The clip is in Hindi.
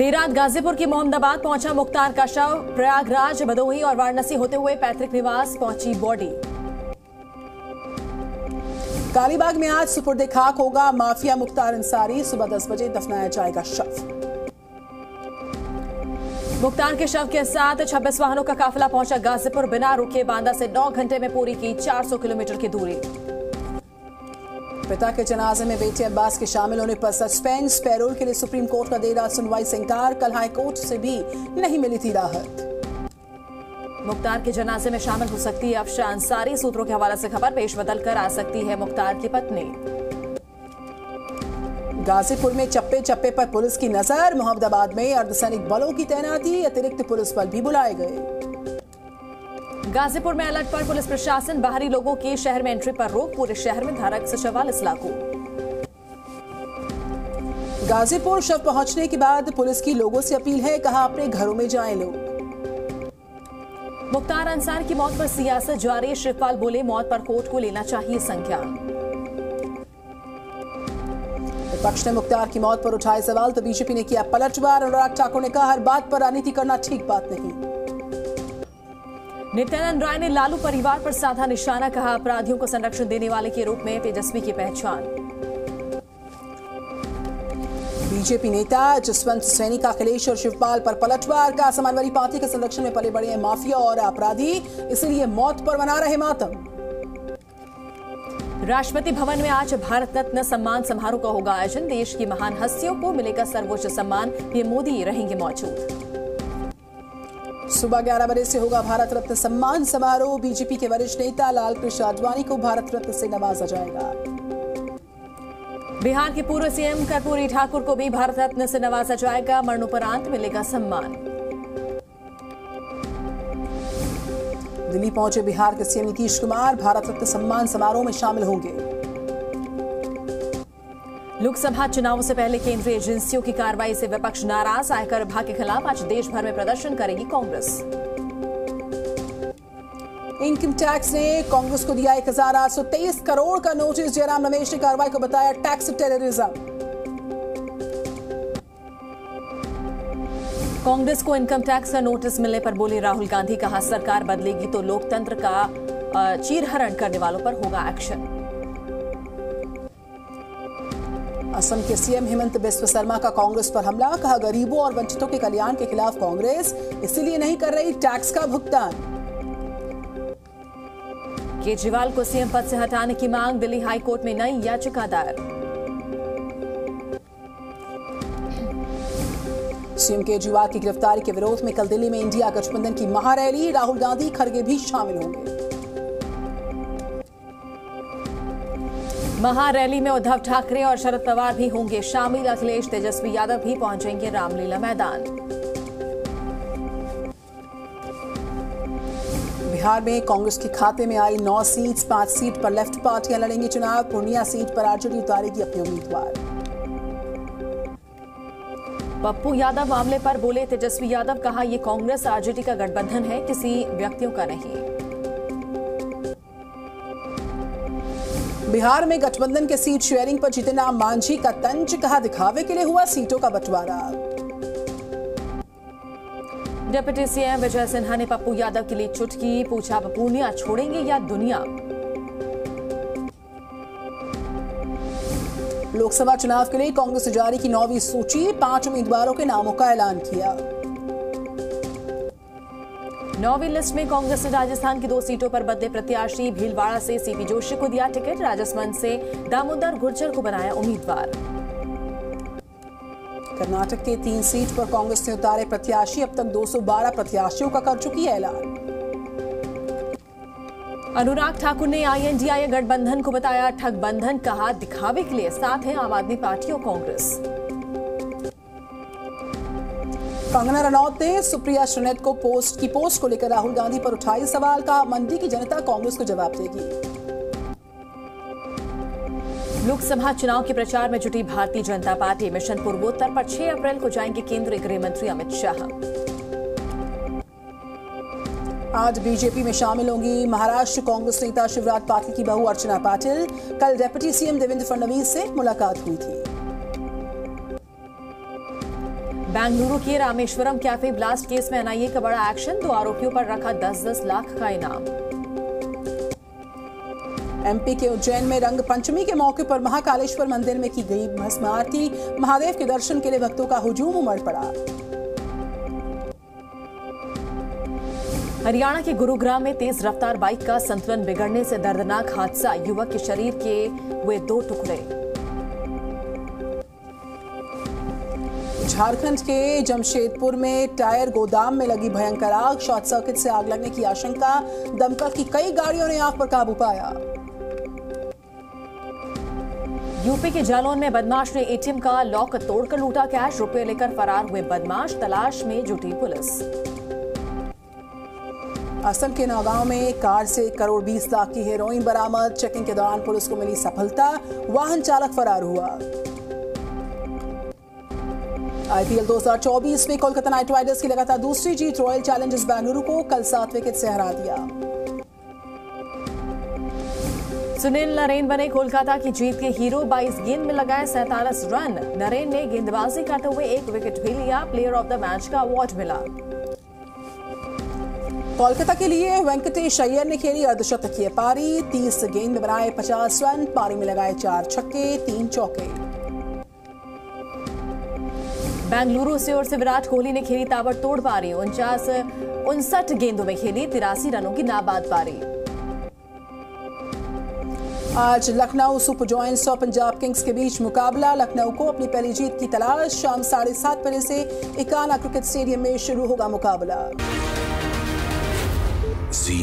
देर रात गाजीपुर की मोहम्मदाबाद पहुँचा मुख्तार का शव प्रयागराज, भदोही और वाराणसी होते हुए पैतृक निवास पहुँची बॉडी। कालीबाग में आज सुपुर्द खाक होगा माफिया मुख्तार अंसारी। सुबह 10 बजे दफनाया जाएगा शव। मुख्तार के शव के साथ 26 वाहनों का काफिला पहुँचा गाजीपुर। बिना रुके बांदा से 9 घंटे में पूरी की 400 किलोमीटर की दूरी। पिता के जनाजे में बेटे अब्बास के शामिल होने पर सस्पेंस, पैरोल के लिए सुप्रीम कोर्ट का दे रहा सुनवाई से इंकार, कल हाई कोर्ट से भी नहीं मिली थी राहत। मुख्तार के जनाजे में शामिल हो सकती है अफशा अंसारी, सूत्रों के हवाले से खबर पेश बदल कर आ सकती है मुख्तार की पत्नी। गाजीपुर में चप्पे चप्पे पर पुलिस की नज़र, मोहम्मदाबाद में अर्धसैनिक बलों की तैनाती, अतिरिक्त पुलिस बल भी बुलाए गए। गाजीपुर में अलर्ट पर पुलिस प्रशासन, बाहरी लोगों की शहर में एंट्री पर रोक, पूरे शहर में धारा एक सौ चवालीस लागू गाजीपुर शव पहुँचने के बाद पुलिस की लोगों से अपील है, कहा अपने घरों में जाएँ लोग। मुख्तार अंसार की मौत पर सियासत जारी शिवपाल बोले मौत पर कोर्ट को लेना चाहिए संज्ञान विपक्ष ने मुख्तार की मौत पर उठाए सवाल तो बीजेपी ने किया पलटवार, अनुराग ठाकुर ने कहा हर बात पर राजनीति करना ठीक बात नहीं। नित्यानंद राय ने लालू परिवार पर साधा निशाना कहा अपराधियों को संरक्षण देने वाले के रूप में तेजस्वी की पहचान। बीजेपी नेता जसवंत सैनी का अखिलेश और शिवपाल पर पलटवार का समाजवादी पार्टी के संरक्षण में पले बड़े हैं माफिया और अपराधी इसलिए मौत पर मना रहे मातम। राष्ट्रपति भवन में आज भारत रत्न सम्मान समारोह का होगा आयोजन। देश की महान हस्तियों को मिलेगा सर्वोच्च सम्मान। पीएम मोदी रहेंगे मौजूद। सुबह 11 बजे से होगा भारत रत्न सम्मान समारोह। बीजेपी के वरिष्ठ नेता लाल कृष्ण आडवाणी को भारत रत्न से नवाजा जाएगा। बिहार के पूर्व सीएम कर्पूरी ठाकुर को भी भारत रत्न से नवाजा जाएगा। मरणोपरांत मिलेगा सम्मान। दिल्ली पहुँचे बिहार के सीएम नीतीश कुमार। भारत रत्न सम्मान समारोह में शामिल होंगे। लोकसभा चुनावों से पहले केंद्रीय एजेंसियों की कार्रवाई से विपक्ष नाराज़ आयकर विभाग के खिलाफ आज देश भर में प्रदर्शन करेगी कांग्रेस। इनकम टैक्स ने कांग्रेस को दिया एक हज़ार आठ सौ तेईस करोड़ का नोटिस। जयराम रमेश ने कार्रवाई को बताया टैक्स टेररिज्म। कांग्रेस को इनकम टैक्स का नोटिस मिलने पर बोले राहुल गांधी कहा सरकार बदलेगी तो लोकतंत्र का चीरहरण करने वालों पर होगा एक्शन। असम के सीएम हेमंत बिस्व शर्मा का कांग्रेस पर हमला, कहा गरीबों और वंचितों के कल्याण के खिलाफ कांग्रेस, इसीलिए नहीं कर रही टैक्स का भुगतान। केजरीवाल को सीएम पद से हटाने की मांग, दिल्ली हाईकोर्ट में नई याचिका दायर। सीएम केजरीवाल की गिरफ्तारी के विरोध में कल दिल्ली में इंडिया गठबंधन की महारैली, राहुल गांधी खड़गे भी शामिल होंगे। महारैली में उद्धव ठाकरे और शरद पवार भी होंगे शामिल। अखिलेश तेजस्वी यादव भी पहुँचेंगे रामलीला मैदान। बिहार में कांग्रेस के खाते में आई नौ सीट पाँच सीट पर लेफ़्ट पार्टियाँ लड़ेंगी चुनाव। पूर्णिया सीट पर आरजेडी उतारेगी अपने उम्मीदवार। पप्पू यादव मामले पर बोले तेजस्वी यादव कहा यह कांग्रेस आरजेडी का गठबंधन है किसी व्यक्तियों का नहीं। बिहार में गठबंधन के सीट शेयरिंग पर जितना मांझी का तंज कहा दिखावे के लिए हुआ सीटों का बंटवारा। डिप्टी सीएम विजय सिन्हा ने पप्पू यादव के लिए चुटकी पूछा पूर्णिया छोड़ेंगे या दुनिया? लोकसभा चुनाव के लिए कांग्रेस ने जारी की नौवीं सूची पाँच उम्मीदवारों के नामों का ऐलान किया। नौवीं लिस्ट में कांग्रेस ने राजस्थान की दो सीटों पर बदले प्रत्याशी भीलवाड़ा से सीपी जोशी को दिया टिकट राजस्थान से दामोदर गुर्जर को बनाया उम्मीदवार। कर्नाटक के तीन सीट पर कांग्रेस ने उतारे प्रत्याशी अब तक 212 प्रत्याशियों का कर चुकी है ऐलान। अनुराग ठाकुर ने आईएनडीआई गठबंधन को बताया ठगबंधन कहा दिखावे के लिए साथ है आम आदमी पार्टी और कांग्रेस। कंगना रनौत ने सुप्रिया श्रीनेत को पोस्ट की पोस्ट को लेकर राहुल गांधी पर उठाई सवाल का मंडी की जनता कांग्रेस को जवाब देगी लोकसभा चुनाव के प्रचार में जुटी भारतीय जनता पार्टी मिशन पूर्वोत्तर पर 6 अप्रैल को जाएँगे केंद्रीय गृह मंत्री अमित शाह। आज बीजेपी में शामिल होंगी महाराष्ट्र कांग्रेस नेता शिवराज पाटिल की बहू अर्चना पाटिल। कल डेप्यूटी सीएम देवेंद्र फडणवीस से मुलाकात हुई थी। बेंगलुरु के रामेश्वरम कैफ़े ब्लास्ट केस में एनआईए का बड़ा एक्शन दो आरोपियों पर रखा 10-10 लाख का इनाम। एमपी के उज्जैन में रंग पंचमी के मौके पर महाकालेश्वर मंदिर में की गई भस्म आरती महादेव के दर्शन के लिए भक्तों का हुजूम उमड़ पड़ा। हरियाणा के गुरुग्राम में तेज रफ्तार बाइक का संतुलन बिगड़ने से दर्दनाक हादसा। युवक के शरीर के हुए दो टुकड़े। झारखंड के जमशेदपुर में टायर गोदाम में लगी भयंकर आग। शॉर्ट सर्किट से आग लगने की आशंका, दमकल की कई गाड़ियों ने आग पर काबू पाया। यूपी के जालौन में बदमाश ने एटीएम का लॉक तोड़कर लूटा कैश रुपए लेकर फरार हुए बदमाश, तलाश में जुटी पुलिस। असम के नौगांव में कार से करोड़ बीस लाख की हेरोइन बरामद। चेकिंग के दौरान पुलिस को मिली सफलता, वाहन चालक फरार हुआ। आईपीएल 2024 में कोलकाता नाइट राइडर्स की लगातार दूसरी जीत रॉयल चैलेंजर्स बेंगलुरु को कल सात विकेट से हरा दिया। सुनील नरेन बने कोलकाता की जीत के हीरो 22 गेंद में लगाए सैतालीस रन। नरेन ने गेंदबाजी करते हुए एक विकेट भी लिया प्लेयर ऑफ़ द मैच का अवार्ड मिला। कोलकाता के लिए वेंकटेश अय्यर ने खेली अर्धशतकीय पारी तीस गेंद में बनाए पचास रन पारी में लगाए चार छक्के तीन चौके। बेंगलुरु से ओर से विराट कोहली ने खेली ताबड़तोड़ पारी उनचास उनसठ गेंदों में खेली तिरासी रनों की नाबाद पारी आज लखनऊ सुपर जॉइंट्स और पंजाब किंग्स के बीच मुकाबला। लखनऊ को अपनी पहली जीत की तलाश शाम साढ़े सात बजे से इकाना क्रिकेट स्टेडियम में शुरू होगा मुकाबला। जी